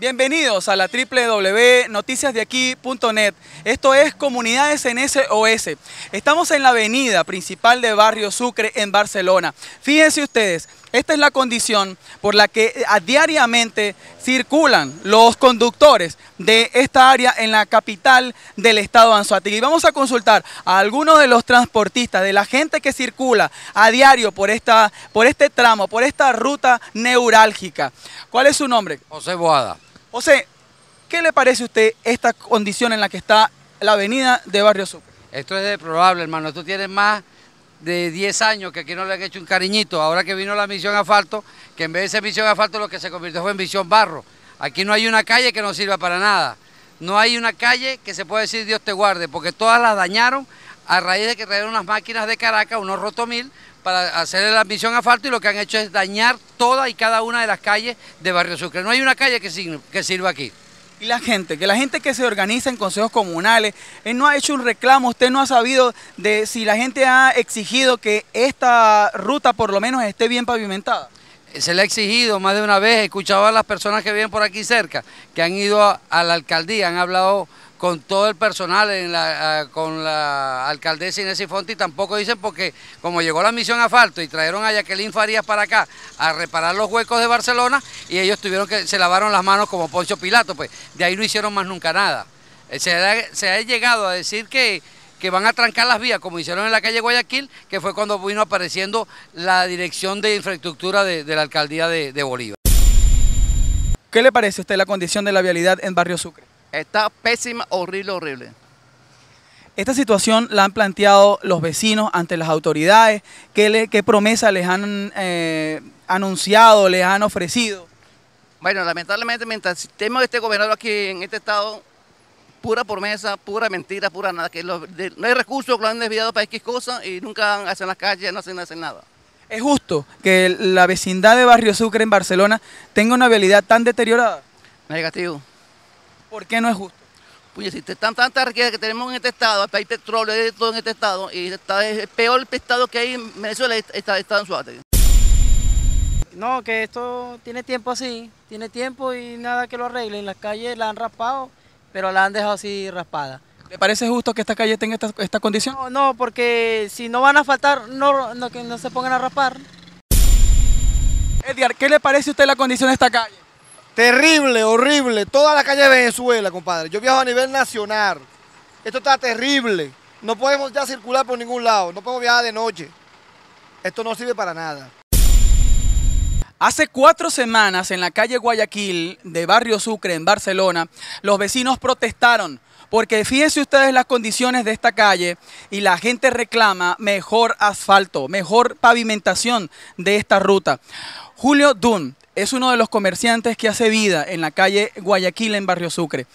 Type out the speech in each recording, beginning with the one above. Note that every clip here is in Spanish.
Bienvenidos a la www.noticiasdeaquí.net. Esto es Comunidades en SOS. Estamos en la avenida principal de Barrio Sucre en Barcelona. Fíjense ustedes, esta es la condición por la que eh, diariamente circulan los conductores de esta área en la capital del estado de Anzoátegui. Vamos a consultar a algunos de los transportistas, de la gente que circula a diario por, esta, por este tramo, por esta ruta neurálgica. ¿Cuál es su nombre? José Boada. José, ¿qué le parece a usted esta condición en la que está la avenida de Barrio Sucre? Esto es deplorable, hermano. Tú tienes más de 10 años que aquí no le han hecho un cariñito. Ahora que vino la misión asfalto, que en vez de ser misión asfalto lo que se convirtió fue en misión barro. Aquí no hay una calle que no sirva para nada. No hay una calle que se pueda decir Dios te guarde, porque todas las dañaron a raíz de que trajeron unas máquinas de Caracas, unos rotomil, para hacer la misión asfalto y lo que han hecho es dañar toda y cada una de las calles de Barrio Sucre. No hay una calle que, sirva aquí. Y la gente, que la gente que se organiza en consejos comunales, él no ha hecho un reclamo, usted no ha sabido de si la gente ha exigido que esta ruta por lo menos esté bien pavimentada. Se le ha exigido más de una vez, he escuchado a las personas que viven por aquí cerca, que han ido a la alcaldía, han hablado con todo el personal, con la alcaldesa Inés Fonti, tampoco dicen porque como llegó la misión asfalto y trajeron a Jacqueline Farías para acá a reparar los huecos de Barcelona y ellos tuvieron que, se lavaron las manos como Poncho Pilato, pues de ahí no hicieron más nunca nada. Eh, se ha llegado a decir que, que van a trancar las vías, como hicieron en la calle Guayaquil, que fue cuando vino apareciendo la dirección de infraestructura de, la alcaldía de, de Bolívar. ¿Qué le parece a usted la condición de la vialidad en Barrio Sucre? Está pésima, horrible, horrible. Esta situación la han planteado los vecinos ante las autoridades. ¿Qué, le, qué promesa les han eh, anunciado, les han ofrecido? Bueno, lamentablemente mientras tenemos este gobernador aquí en este estado, pura promesa, pura mentira, pura nada, que no hay recursos que lo han desviado para X cosas y nunca hacen las calles, no hacen, hacen nada. ¿Es justo que la vecindad de Barrio Sucre en Barcelona tenga una vialidad tan deteriorada? Negativo. ¿Por qué no es justo? Pues si están tantas riquezas que tenemos en este estado, hay petróleo, hay todo en este estado, y está, es el peor estado que hay en Venezuela está, está en Suárez. No, que esto tiene tiempo así, tiene tiempo y nada que lo arreglen. Las calles la han raspado, pero la han dejado así raspada. ¿Le parece justo que esta calle tenga esta, condición? No, no, porque si no van a faltar, no, no, que no se pongan a raspar. Edgar, ¿qué le parece a usted la condición de esta calle? Terrible, horrible. Toda la calle de Venezuela, compadre. Yo viajo a nivel nacional. Esto está terrible. No podemos ya circular por ningún lado. No podemos viajar de noche. Esto no sirve para nada. Hace cuatro semanas en la calle Guayaquil de Barrio Sucre en Barcelona, los vecinos protestaron porque fíjense ustedes las condiciones de esta calle y la gente reclama mejor asfalto, mejor pavimentación de esta ruta. Julio Dunn, es uno de los comerciantes que hace vida en la calle Guayaquil en Barrio Sucre.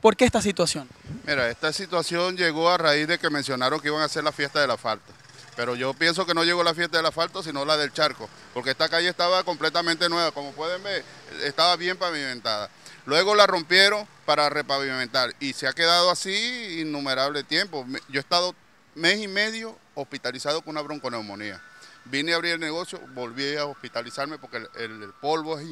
¿Por qué esta situación? Mira, esta situación llegó a raíz de que mencionaron que iban a hacer la fiesta del asfalto. Pero yo pienso que no llegó la fiesta del asfalto, sino la del charco, porque esta calle estaba completamente nueva, como pueden ver, estaba bien pavimentada. Luego la rompieron para repavimentar y se ha quedado así innumerable tiempo. Yo he estado mes y medio hospitalizado con una bronconeumonía. Vine a abrir el negocio, volví a hospitalizarme porque el, polvo es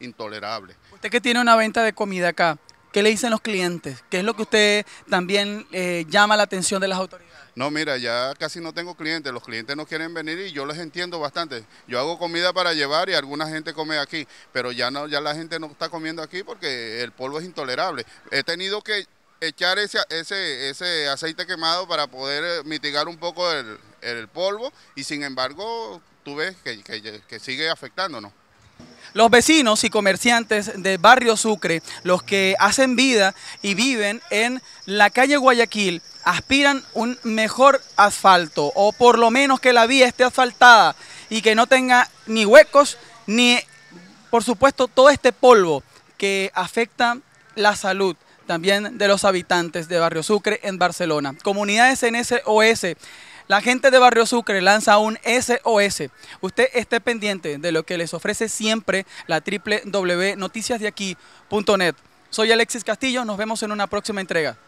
intolerable. Usted que tiene una venta de comida acá, ¿qué le dicen los clientes? ¿Qué es lo que usted también eh, llama la atención de las autoridades? No, mira, ya casi no tengo clientes, los clientes no quieren venir y yo les entiendo bastante. Yo hago comida para llevar y alguna gente come aquí, pero ya no, ya la gente no está comiendo aquí porque el polvo es intolerable. He tenido que echar ese, ese, ese aceite quemado para poder eh, mitigar un poco el, polvo y sin embargo tú ves que, que, sigue afectándonos. Los vecinos y comerciantes de Barrio Sucre, los que hacen vida y viven en la calle Guayaquil, aspiran un mejor asfalto o por lo menos que la vía esté asfaltada y que no tenga ni huecos ni, por supuesto, todo este polvo que afecta la salud también de los habitantes de Barrio Sucre en Barcelona. Comunidades en SOS. La gente de Barrio Sucre lanza un SOS. Usted esté pendiente de lo que les ofrece siempre la www.noticiasdeaquí.net. Soy Alexis Castillo, nos vemos en una próxima entrega.